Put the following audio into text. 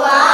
は。